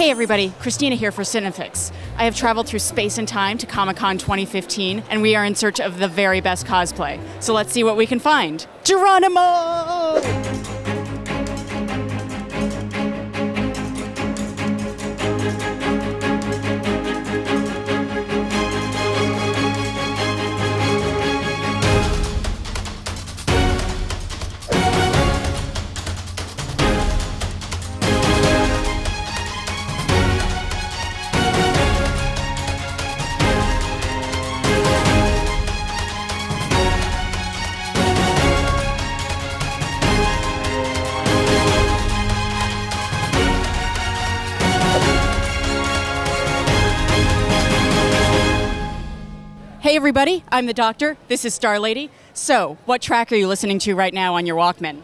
Hey everybody, Christina here for Cinefix. I have traveled through space and time to Comic Con 2015, and we are in search of the very best cosplay. So let's see what we can find. Geronimo! Hey everybody, I'm the doctor. This is Star Lady. So, what track are you listening to right now on your Walkman?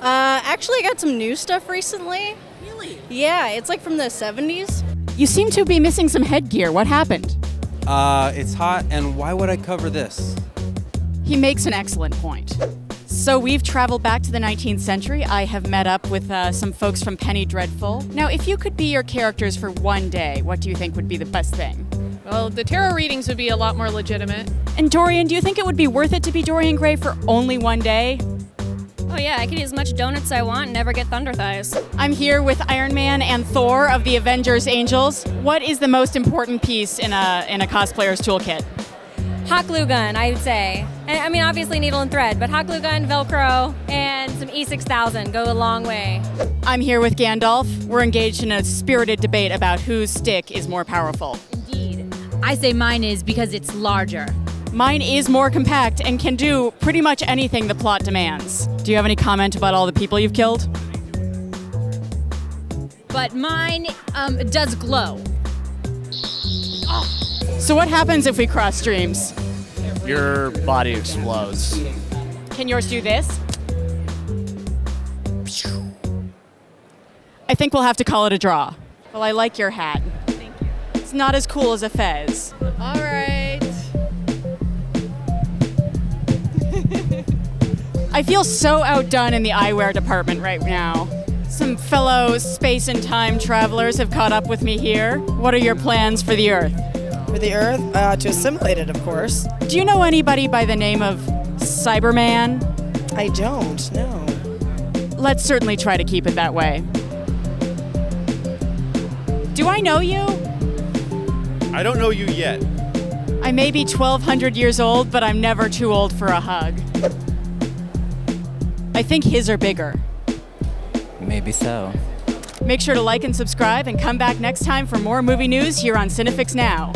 Uh, actually, I got some new stuff recently. Really? Yeah, it's like from the 70s. You seem to be missing some headgear. What happened? Uh, it's hot, and why would I cover this? He makes an excellent point. So we've traveled back to the 19th century. I have met up with uh, some folks from Penny Dreadful. Now, if you could be your characters for one day, what do you think would be the best thing? Well, the tarot readings would be a lot more legitimate. And Dorian, do you think it would be worth it to be Dorian Gray for only one day? Oh yeah, I could eat as much donuts as I want and never get thunder thighs. I'm here with Iron Man and Thor of the Avengers Angels. What is the most important piece in a in a cosplayer's toolkit? Hot glue gun, I would say. And, I mean, obviously needle and thread, but hot glue gun, Velcro, and some E6000 go a long way. I'm here with Gandalf. We're engaged in a spirited debate about whose stick is more powerful. Indeed. I say mine is because it's larger. Mine is more compact and can do pretty much anything the plot demands. Do you have any comment about all the people you've killed? But mine um, does glow. So what happens if we cross streams? Your body explodes. Can yours do this? I think we'll have to call it a draw. Well, I like your hat. Thank you. It's not as cool as a fez. All right. I feel so outdone in the eyewear department right now. Some fellow space and time travelers have caught up with me here. What are your plans for the Earth? For the Earth, uh, to assimilate it, of course. Do you know anybody by the name of Cyberman? I don't, no. Let's certainly try to keep it that way. Do I know you? I don't know you yet. I may be 1,200 years old, but I'm never too old for a hug. I think his are bigger. Maybe so. Make sure to like and subscribe and come back next time for more movie news here on Cinefix Now.